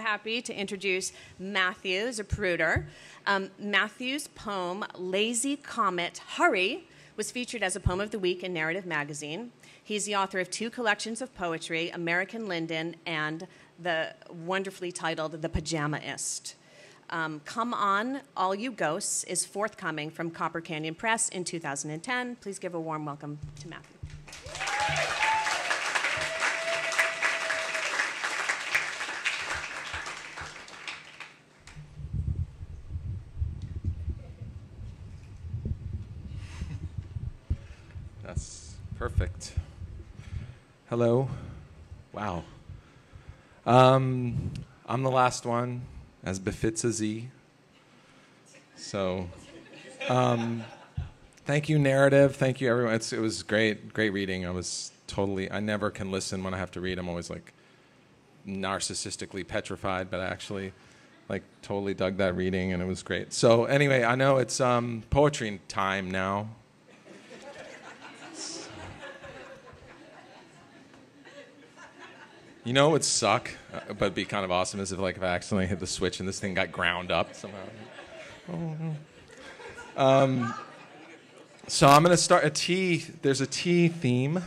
happy to introduce Matthew Zapruder. Um, Matthew's poem, Lazy Comet Hurry, was featured as a poem of the week in Narrative Magazine. He's the author of two collections of poetry, American Linden and the wonderfully titled The Pajamaist. Um, Come On, All You Ghosts is forthcoming from Copper Canyon Press in 2010. Please give a warm welcome to Matthew. That's perfect. Hello. Wow. Um, I'm the last one, as befits a Z. So, um, thank you, narrative. Thank you, everyone. It's, it was great, great reading. I was totally. I never can listen when I have to read. I'm always like narcissistically petrified, but I actually like totally dug that reading, and it was great. So anyway, I know it's um, poetry time now. You know, it would suck, uh, but be kind of awesome is if like if I accidentally hit the switch and this thing got ground up somehow. Oh no. Um, so I'm going to start a T. There's a T theme.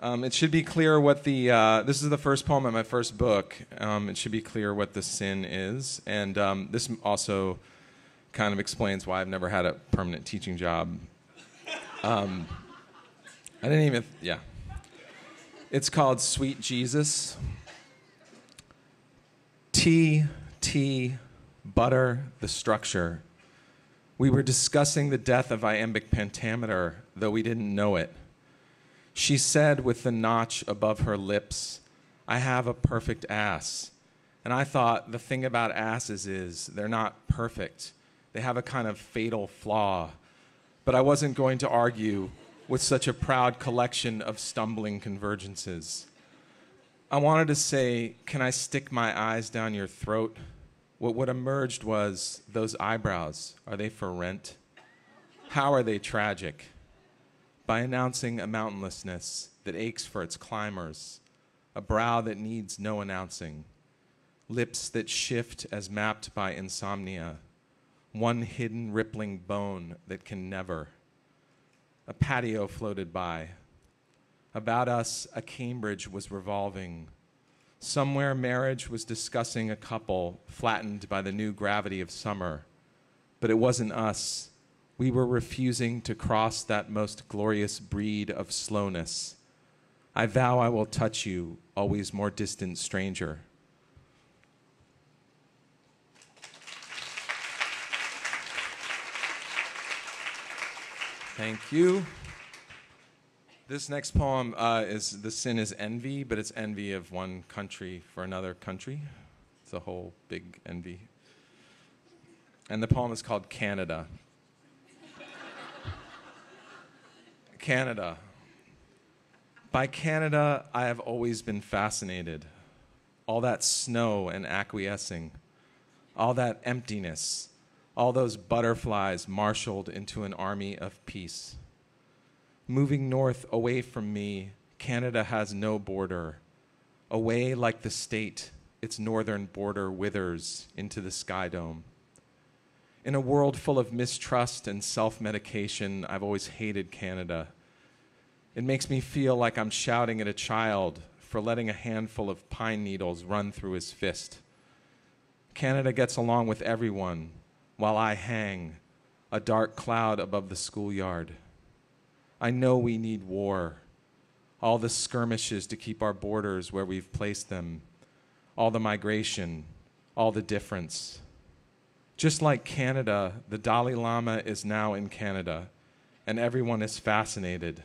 Um, it should be clear what the. Uh, this is the first poem in my first book. Um, it should be clear what the sin is, and um, this also kind of explains why I've never had a permanent teaching job. Um, I didn't even. Yeah. It's called Sweet Jesus. Tea, tea, butter, the structure. We were discussing the death of iambic pentameter, though we didn't know it. She said with the notch above her lips, I have a perfect ass. And I thought the thing about asses is they're not perfect. They have a kind of fatal flaw. But I wasn't going to argue with such a proud collection of stumbling convergences. I wanted to say, Can I stick my eyes down your throat? What, what emerged was those eyebrows. Are they for rent? How are they tragic? By announcing a mountainlessness that aches for its climbers, a brow that needs no announcing, lips that shift as mapped by insomnia, one hidden rippling bone that can never a patio floated by. About us, a Cambridge was revolving. Somewhere, marriage was discussing a couple flattened by the new gravity of summer. But it wasn't us. We were refusing to cross that most glorious breed of slowness. I vow I will touch you, always more distant stranger. Thank you. This next poem uh, is the sin is envy, but it's envy of one country for another country. It's a whole big envy. And the poem is called Canada. Canada. By Canada, I have always been fascinated. All that snow and acquiescing, all that emptiness all those butterflies marshaled into an army of peace. Moving north away from me, Canada has no border. Away like the state, its northern border withers into the sky dome. In a world full of mistrust and self medication, I've always hated Canada. It makes me feel like I'm shouting at a child for letting a handful of pine needles run through his fist. Canada gets along with everyone, while I hang, a dark cloud above the schoolyard. I know we need war, all the skirmishes to keep our borders where we've placed them, all the migration, all the difference. Just like Canada, the Dalai Lama is now in Canada, and everyone is fascinated.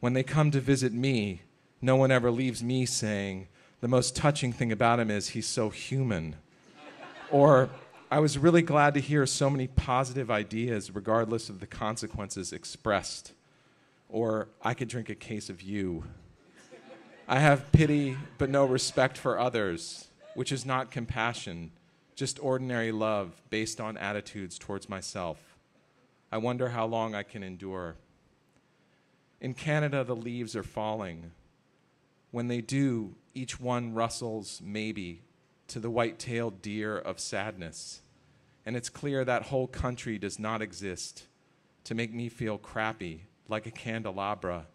When they come to visit me, no one ever leaves me saying, the most touching thing about him is he's so human. or, I was really glad to hear so many positive ideas, regardless of the consequences expressed. Or I could drink a case of you. I have pity, but no respect for others, which is not compassion, just ordinary love based on attitudes towards myself. I wonder how long I can endure. In Canada, the leaves are falling. When they do, Each one rustles, maybe, to the white tailed deer of sadness. And it's clear that whole country does not exist to make me feel crappy like a candelabra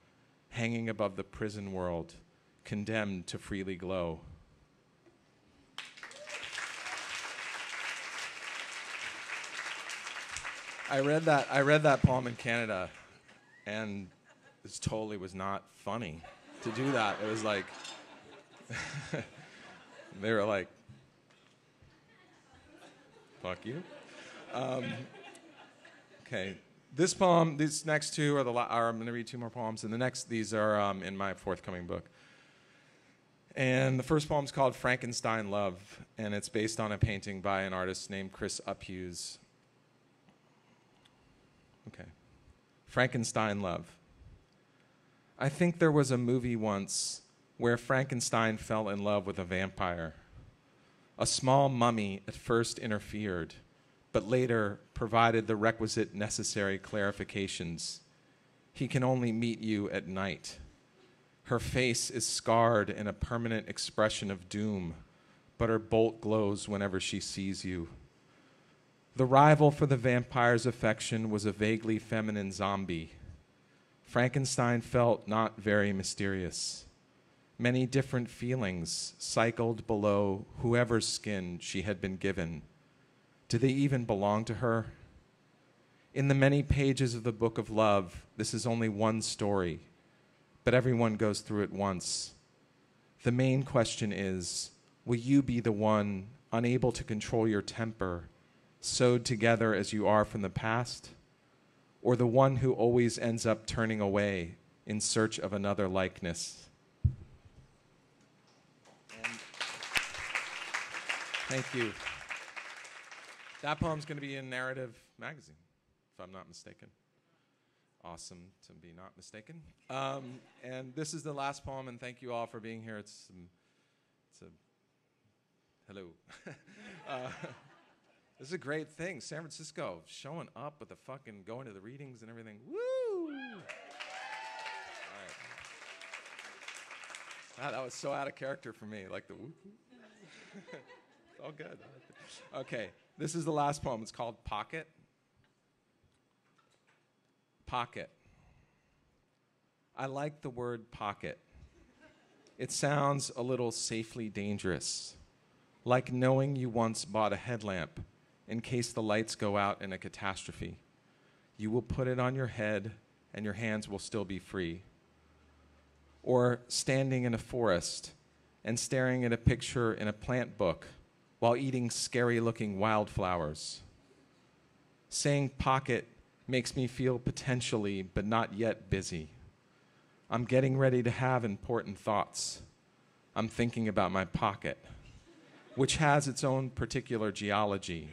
hanging above the prison world, condemned to freely glow. I read that I read that poem in Canada and this totally was not funny to do that. It was like they were like fuck you. Um, okay, this poem, these next two are the. La- are, I'm going to read two more poems, and the next these are um, in my forthcoming book. And the first poem is called Frankenstein Love, and it's based on a painting by an artist named Chris Uphues. Okay. Frankenstein Love. I think there was a movie once where Frankenstein fell in love with a vampire. A small mummy at first interfered, but later provided the requisite necessary clarifications. He can only meet you at night. Her face is scarred in a permanent expression of doom, but her bolt glows whenever she sees you. The rival for the vampire's affection was a vaguely feminine zombie. Frankenstein felt not very mysterious. Many different feelings cycled below whoever's skin she had been given. Do they even belong to her? In the many pages of the book of love, this is only one story, but everyone goes through it once. The main question is will you be the one unable to control your temper, sewed together as you are from the past? Or the one who always ends up turning away in search of another likeness? Thank you. That poem's going to be in Narrative Magazine, if I'm not mistaken. Awesome to be not mistaken. Um, and this is the last poem, and thank you all for being here. It's, um, it's a hello. uh, this is a great thing. San Francisco showing up with the fucking going to the readings and everything. Woo! Wow, that was so out of character for me. Like the woo. all good. Okay, this is the last poem. It's called Pocket. Pocket. I like the word pocket. It sounds a little safely dangerous, like knowing you once bought a headlamp in case the lights go out in a catastrophe. You will put it on your head and your hands will still be free. Or standing in a forest and staring at a picture in a plant book while eating scary looking wildflowers. Saying pocket makes me feel potentially, but not yet busy. I'm getting ready to have important thoughts. I'm thinking about my pocket, which has its own particular geology.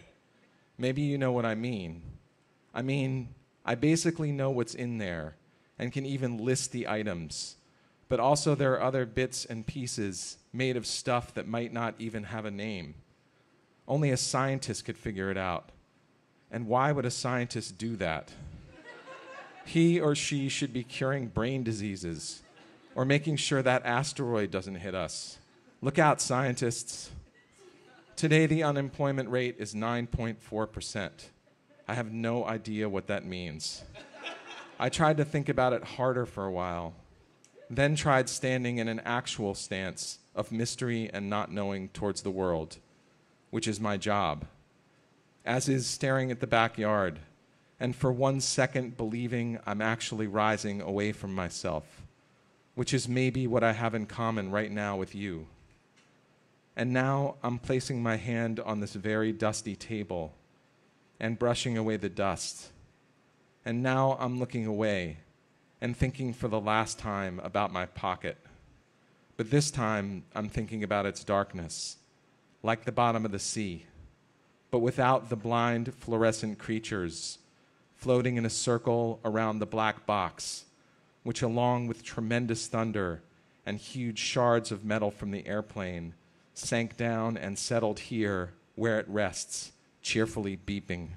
Maybe you know what I mean. I mean, I basically know what's in there and can even list the items. But also, there are other bits and pieces made of stuff that might not even have a name. Only a scientist could figure it out. And why would a scientist do that? he or she should be curing brain diseases or making sure that asteroid doesn't hit us. Look out, scientists. Today, the unemployment rate is 9.4%. I have no idea what that means. I tried to think about it harder for a while, then tried standing in an actual stance of mystery and not knowing towards the world which is my job, as is staring at the backyard, and for one second believing I'm actually rising away from myself, which is maybe what I have in common right now with you. And now I'm placing my hand on this very dusty table and brushing away the dust. And now I'm looking away and thinking for the last time about my pocket. But this time I'm thinking about its darkness like the bottom of the sea, but without the blind fluorescent creatures floating in a circle around the black box, which, along with tremendous thunder and huge shards of metal from the airplane, sank down and settled here where it rests, cheerfully beeping.